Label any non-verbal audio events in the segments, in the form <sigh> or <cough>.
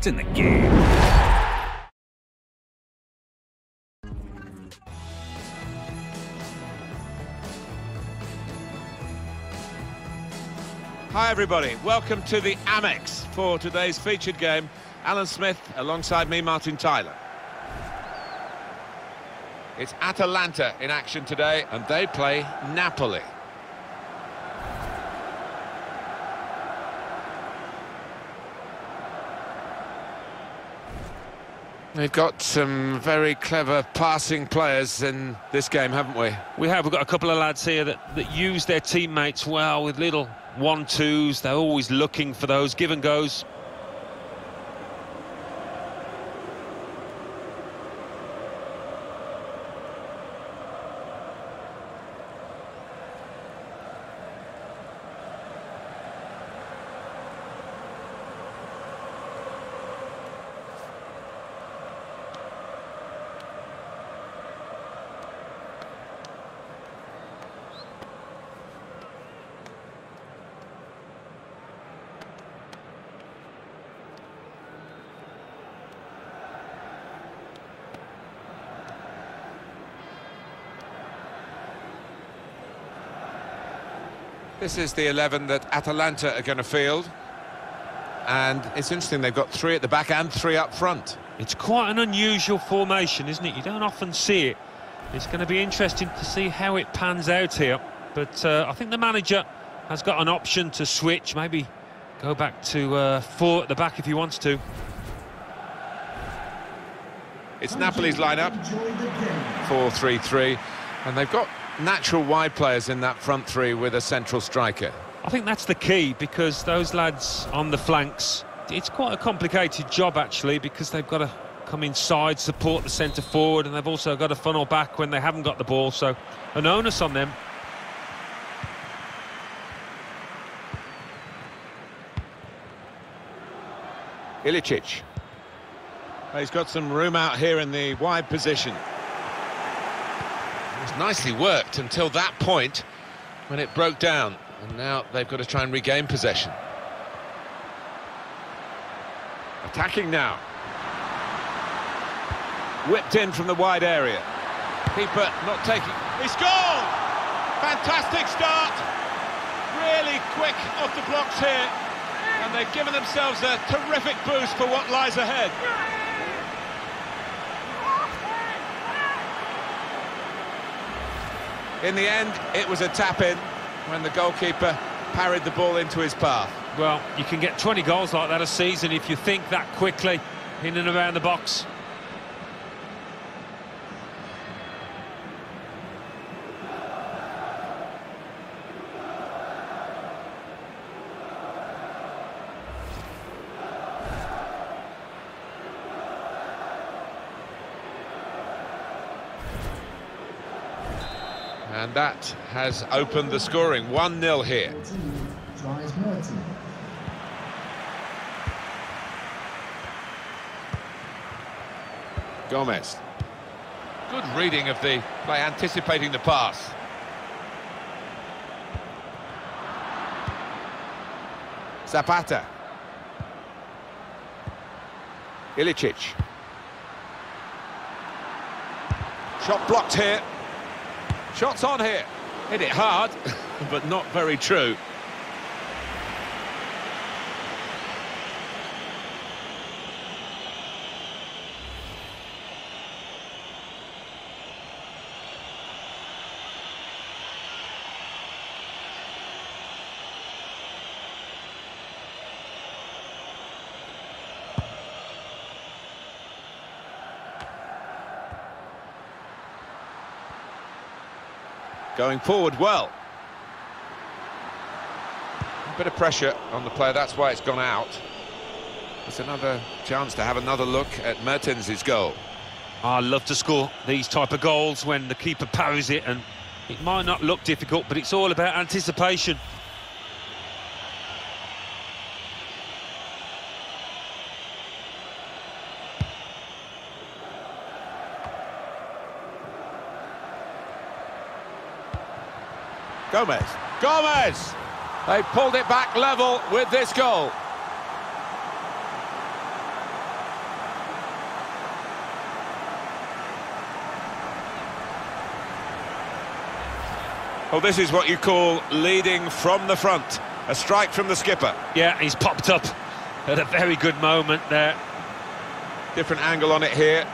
It's in the game. Hi everybody, welcome to the Amex for today's featured game. Alan Smith alongside me, Martin Tyler. It's Atalanta in action today and they play Napoli. They've got some very clever passing players in this game, haven't we? We have. We've got a couple of lads here that, that use their teammates well with little one-twos. They're always looking for those give and goes. This is the 11 that Atalanta are going to field. And it's interesting, they've got three at the back and three up front. It's quite an unusual formation, isn't it? You don't often see it. It's going to be interesting to see how it pans out here. But uh, I think the manager has got an option to switch, maybe go back to uh, four at the back if he wants to. It's Napoli's lineup, 4-3-3, and they've got natural wide players in that front three with a central striker. I think that's the key because those lads on the flanks, it's quite a complicated job actually because they've got to come inside, support the centre forward, and they've also got to funnel back when they haven't got the ball, so an onus on them. Ilicic. He's got some room out here in the wide position. Was nicely worked until that point when it broke down. And now they've got to try and regain possession. Attacking now. Whipped in from the wide area. Keeper not taking... He's gone! Fantastic start! Really quick off the blocks here. And they've given themselves a terrific boost for what lies ahead. In the end, it was a tap-in when the goalkeeper parried the ball into his path. Well, you can get 20 goals like that a season if you think that quickly in and around the box. And that has opened the scoring. 1-0 here. Gomez. Good reading of the by anticipating the pass. Zapata. Ilicic. Shot blocked here. Shots on here. Hit it hard, <laughs> but not very true. Going forward well. A bit of pressure on the player, that's why it's gone out. It's another chance to have another look at Mertens' goal. I love to score these type of goals when the keeper parries it and it might not look difficult, but it's all about anticipation. Gomez. Gomez! They pulled it back level with this goal. Well, this is what you call leading from the front. A strike from the skipper. Yeah, he's popped up at a very good moment there. Different angle on it here.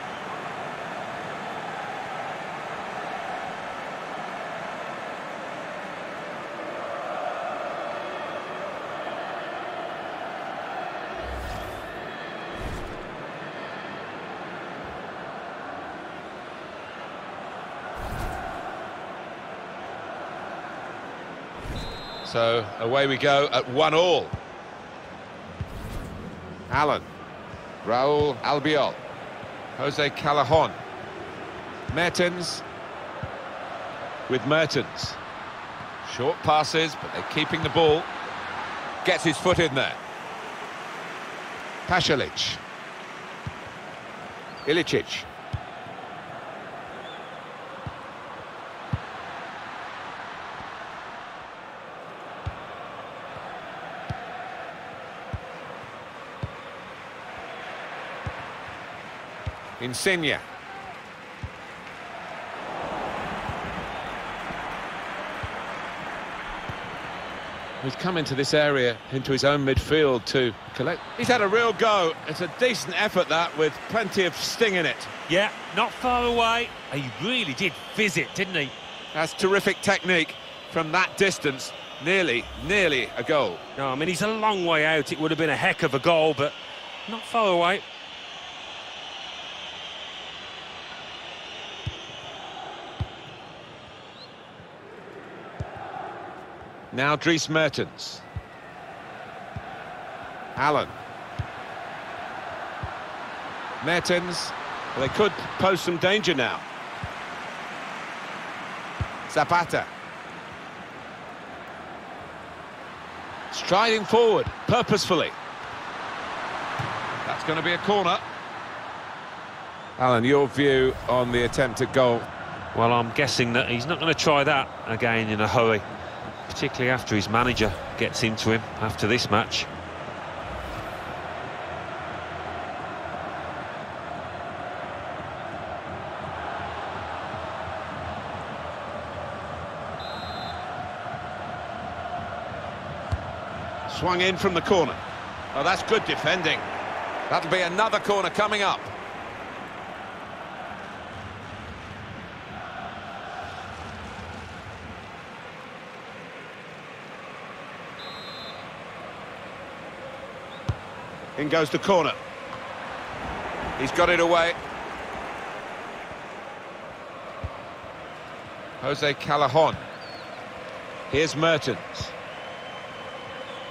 So away we go at one all. Allan, Raul Albiol, Jose Callejon, Mertens with Mertens. Short passes, but they're keeping the ball. Gets his foot in there. Pasalic. Ilicic. Insigne. He's come into this area, into his own midfield to collect. He's had a real go. It's a decent effort, that, with plenty of sting in it. Yeah, not far away. He really did visit, didn't he? That's terrific technique from that distance. Nearly, nearly a goal. No, I mean, he's a long way out. It would have been a heck of a goal, but not far away. Now Dries Mertens. Allan. Mertens. Well, they could pose some danger now. Zapata. Striding forward, purposefully. That's going to be a corner. Alan, your view on the attempt at goal? Well, I'm guessing that he's not going to try that again in a hurry particularly after his manager gets into him after this match. Swung in from the corner. Oh, that's good defending. That'll be another corner coming up. In goes the corner. He's got it away. Jose Callejon. Here's Mertens.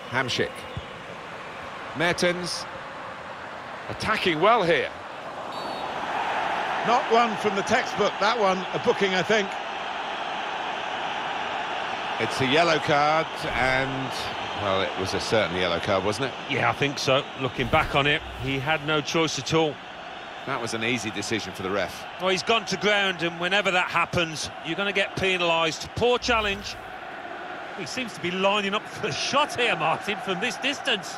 Hamsik. Mertens. Attacking well here. Not one from the textbook, that one, a booking, I think. It's a yellow card and well, it was a certain yellow card, wasn't it? Yeah, I think so. Looking back on it, he had no choice at all. That was an easy decision for the ref. Well, he's gone to ground, and whenever that happens, you're going to get penalised. Poor challenge. He seems to be lining up for a shot here, Martin, from this distance.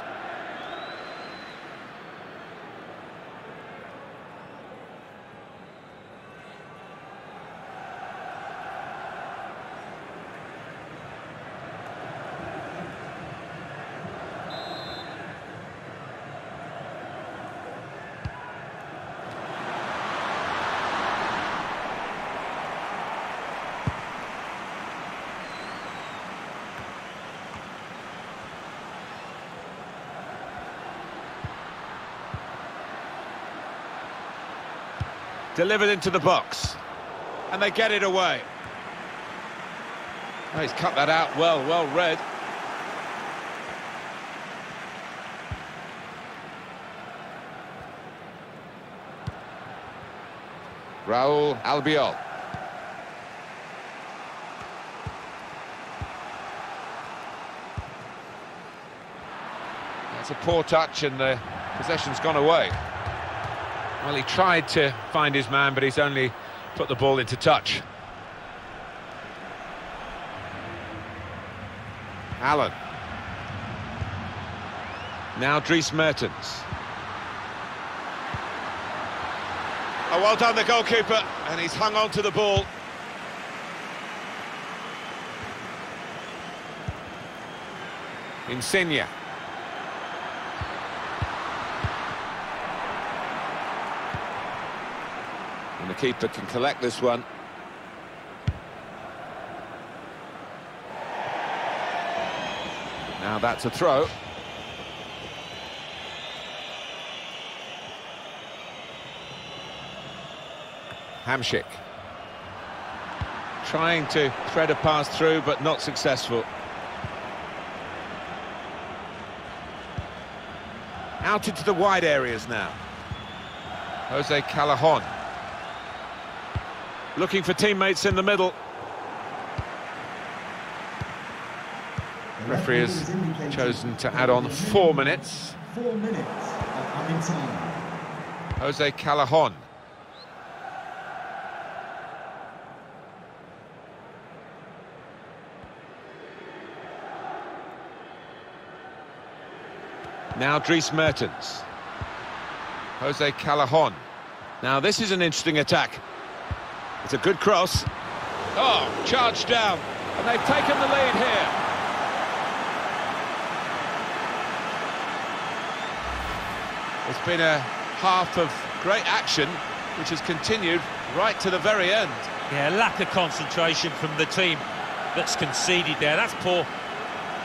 Delivered into the box. And they get it away. Oh, he's cut that out well, well read. Raul Albiol. That's a poor touch and the possession's gone away. Well, he tried to find his man, but he's only put the ball into touch. Allan. Now Dries Mertens. Oh, well done the goalkeeper, and he's hung on to the ball. Insigne. Keeper can collect this one. Now that's a throw. Hamsik. Trying to thread a pass through, but not successful. Out into the wide areas now. Jose Callejon. Looking for teammates in the middle. Referee has chosen to add on four minutes. Four minutes of added time. Jose Callejon. Now Dries Mertens. Jose Callejon. Now this is an interesting attack. It's a good cross. Oh, charged down. And they've taken the lead here. It's been a half of great action, which has continued right to the very end. Yeah, lack of concentration from the team that's conceded there. That's poor.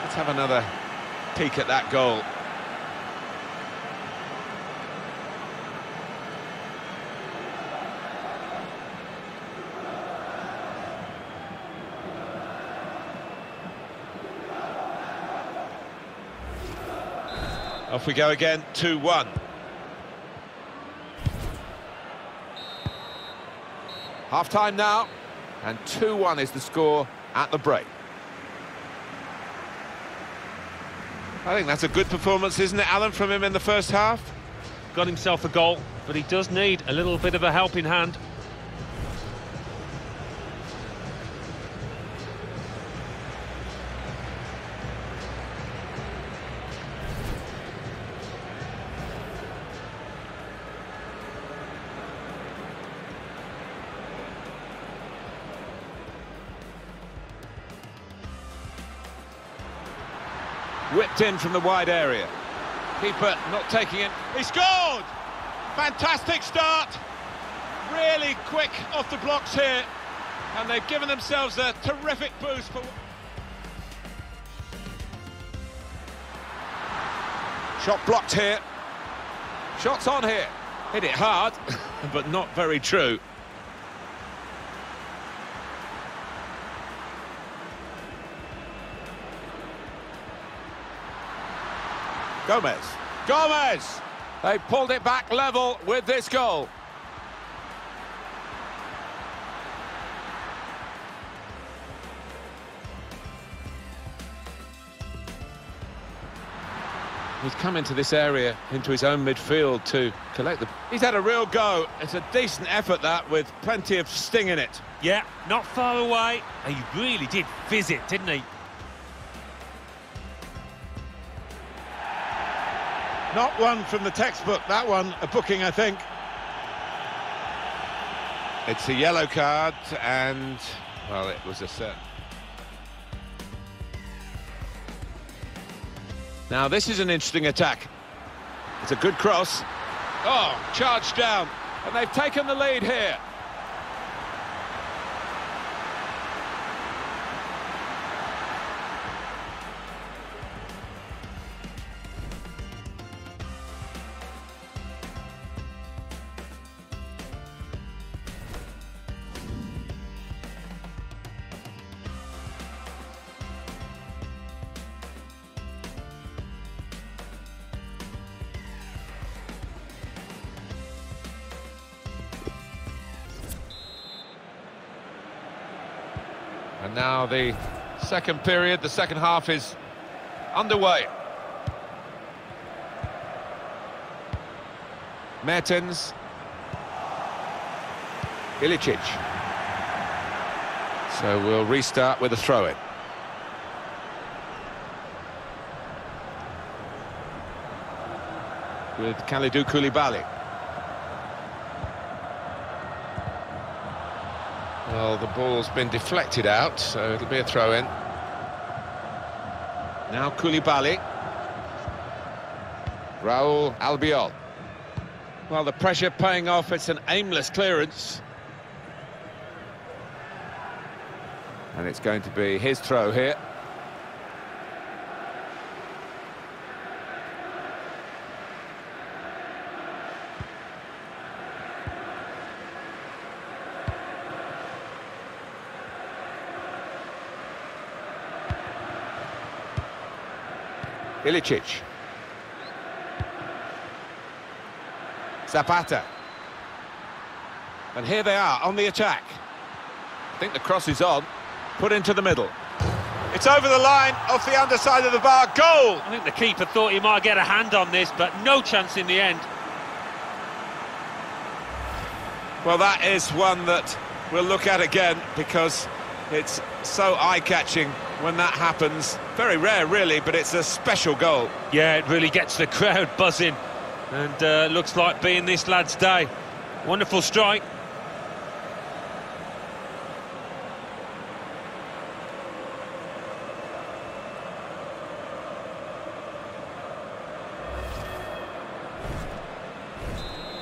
Let's have another peek at that goal. Off we go again, 2-1. Half-time now, and 2-1 is the score at the break. I think that's a good performance, isn't it, Alan, from him in the first half? Got himself a goal, but he does need a little bit of a helping hand. In from the wide area. Keeper not taking it. He scored! Fantastic start. Really quick off the blocks here. And they've given themselves a terrific boost for... Shot blocked here. Shots on here. Hit it hard, <laughs> but not very true. Gomez. Gomez! They pulled it back level with this goal. He's come into this area, into his own midfield to collect the... He's had a real go. It's a decent effort, that, with plenty of sting in it. Yeah, not far away. He really did fizz it, didn't he? Not one from the textbook, that one, a booking, I think. It's a yellow card, and, well, it was a set. Now, this is an interesting attack. It's a good cross. Oh, charged down, and they've taken the lead here. And now the second period, the second half is underway. Mertens. Ilicic. So we'll restart with a throw-in. With Kalidou Koulibaly. Well, the ball's been deflected out, so it'll be a throw-in. Now Koulibaly. Raul Albiol. Well, the pressure paying off. It's an aimless clearance. And it's going to be his throw here. Ilicic. Zapata. And here they are on the attack. I think the cross is on. Put into the middle. It's over the line, off the underside of the bar. Goal! I think the keeper thought he might get a hand on this, but no chance in the end. Well, that is one that we'll look at again because it's so eye-catching when that happens. Very rare, really, but it's a special goal. Yeah, it really gets the <laughs> crowd buzzing, and uh, looks like being this lad's day. Wonderful strike.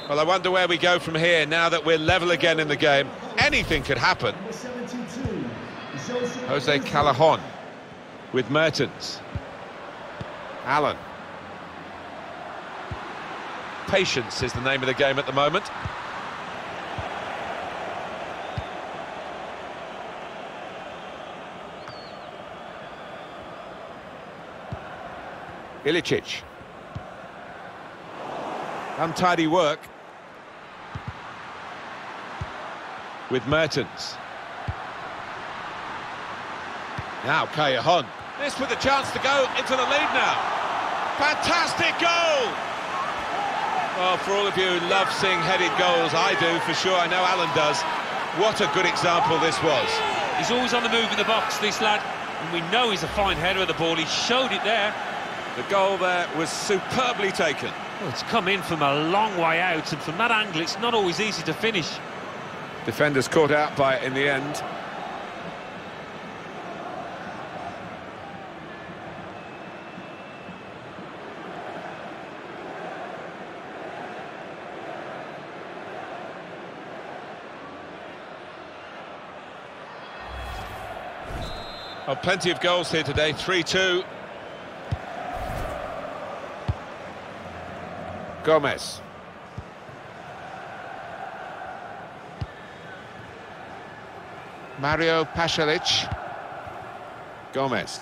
Well, I wonder where we go from here now that we're level again in the game. Anything could happen. Number 72, Jose Callejon with Mertens. Allan. Patience is the name of the game at the moment. Ilicic. Untidy work. With Mertens. Now Callejon. This with a chance to go into the lead now. Fantastic goal! Well, for all of you who love seeing headed goals, I do for sure. I know Alan does. What a good example this was. He's always on the move in the box, this lad, and we know he's a fine header of the ball. He showed it there. The goal there was superbly taken. Well, it's come in from a long way out, and from that angle, it's not always easy to finish. Defenders caught out by it in the end. Oh, plenty of goals here today, 3-2. Gomez. Mario Pasalic. Gomez.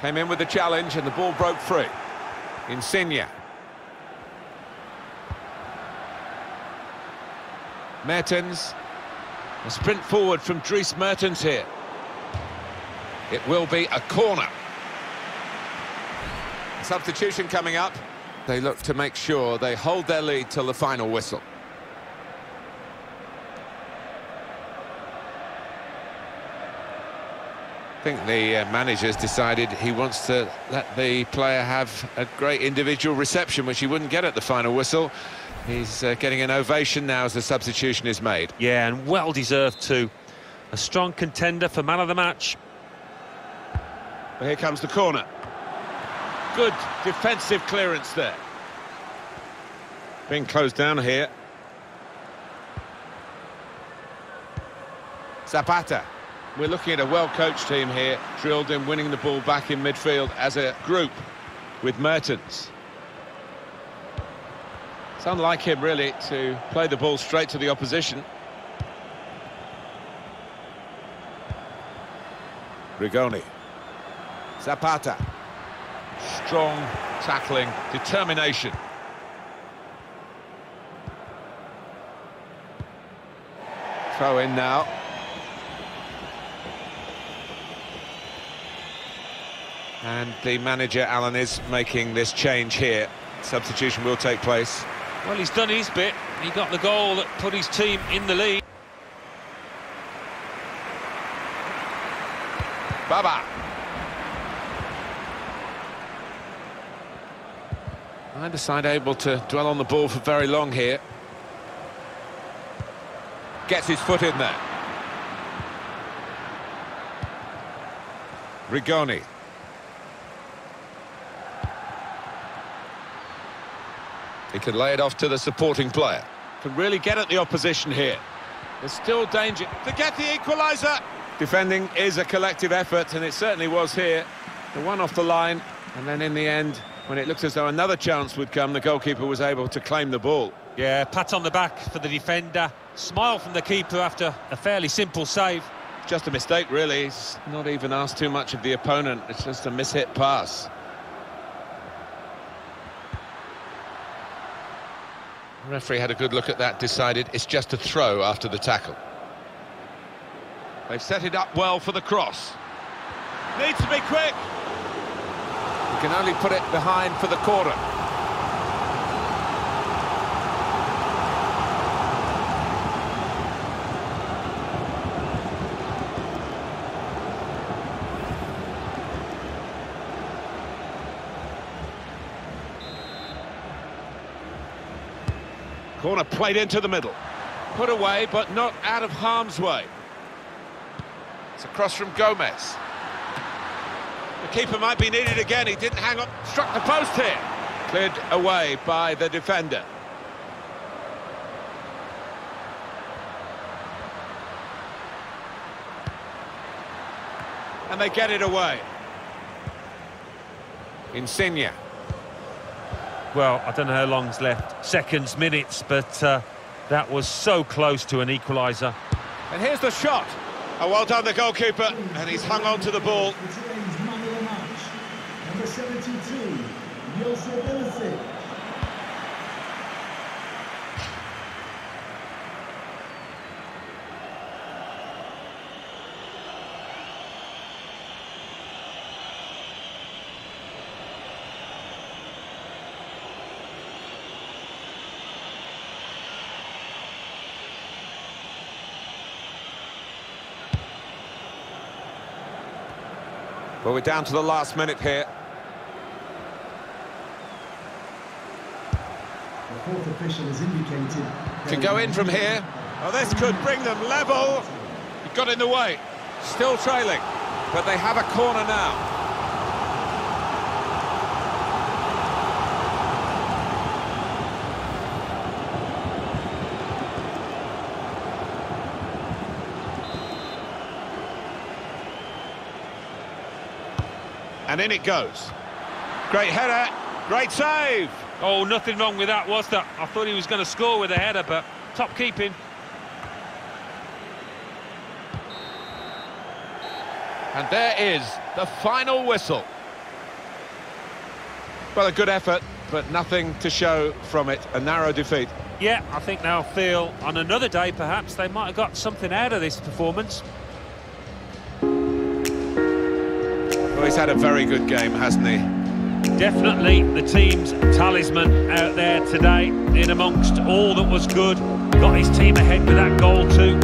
Came in with the challenge and the ball broke free. Insigne. Mertens. A sprint forward from Dries Mertens here. It will be a corner. Substitution coming up. They look to make sure they hold their lead till the final whistle. I think the uh, manager's decided he wants to let the player have a great individual reception, which he wouldn't get at the final whistle. He's uh, getting an ovation now as the substitution is made. Yeah, and well deserved too. A strong contender for man of the match. But here comes the corner. Good defensive clearance there. Being closed down here. Zapata. We're looking at a well-coached team here, drilled in winning the ball back in midfield as a group with Mertens. It's unlike him, really, to play the ball straight to the opposition. Rigoni. Zapata. Strong tackling, determination. Throw in now. And the manager, Alan, is making this change here. Substitution will take place. Well, he's done his bit. He got the goal that put his team in the lead. Baba. Neither side able to dwell on the ball for very long here. Gets his foot in there. Rigoni. He can lay it off to the supporting player. Can really get at the opposition here. There's still danger to get the equaliser. Defending is a collective effort, and it certainly was here. The one off the line, and then in the end, when it looked as though another chance would come, the goalkeeper was able to claim the ball. Yeah, pat on the back for the defender. Smile from the keeper after a fairly simple save. Just a mistake, really. He's not even asked too much of the opponent. It's just a mishit pass. The referee had a good look at that, decided it's just a throw after the tackle. They've set it up well for the cross. Needs to be quick. He can only put it behind for the corner. Corner played into the middle. Put away, but not out of harm's way. It's across from Gomez. The keeper might be needed again. He didn't hang up, struck the post here. Cleared away by the defender. And they get it away. Insigne. Well, I don't know how long's left, seconds, minutes, but uh, that was so close to an equaliser. And here's the shot. Oh, well done, the goalkeeper, and he's hung on to the ball. Today's man of the match, number 72, Josip Ilicic. Well, we're down to the last minute here. The fourth official has indicated... Can go in from here. Oh, this could bring them level. He got in the way. Still trailing, but they have a corner now. And in it goes. Great header, great save. Oh, nothing wrong with that, was there? I thought he was going to score with a header, but top keeping. And there is the final whistle. Well, a good effort, but nothing to show from it. A narrow defeat. Yeah, I think they'll feel on another day, perhaps, they might have got something out of this performance. He's had a very good game, hasn't he? Definitely the team's talisman out there today, in amongst all that was good. Got his team ahead with that goal too.